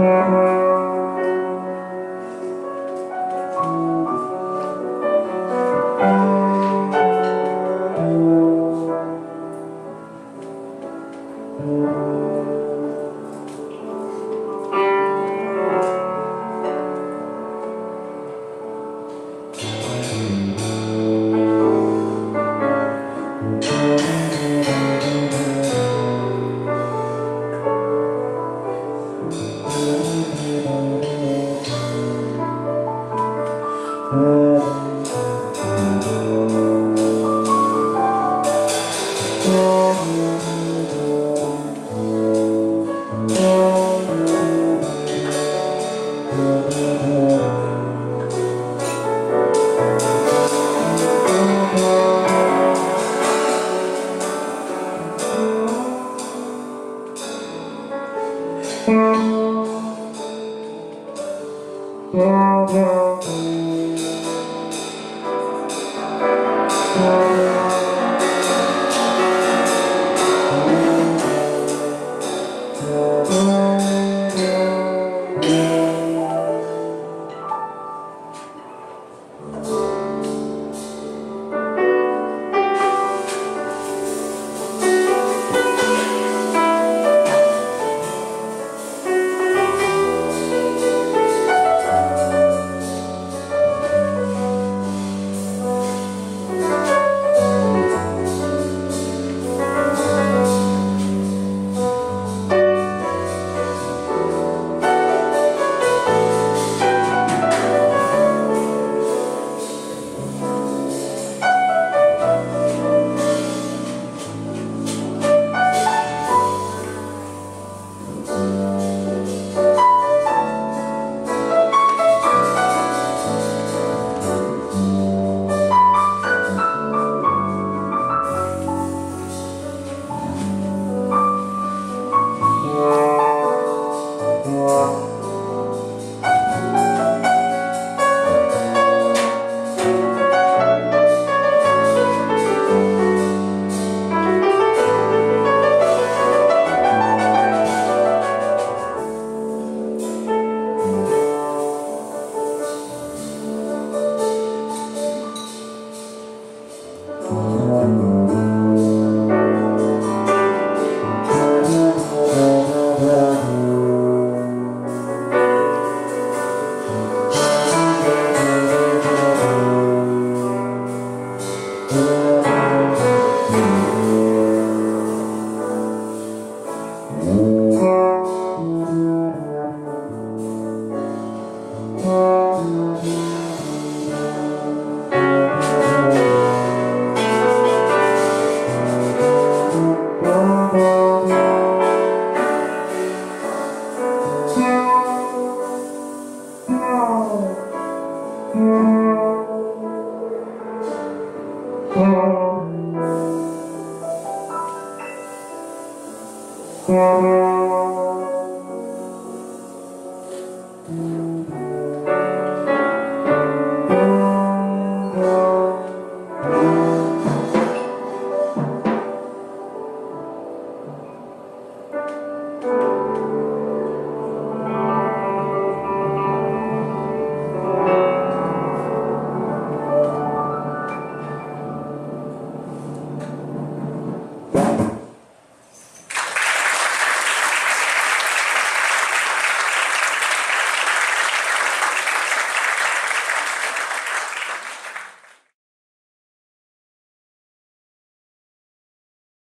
Música Mm-hmm.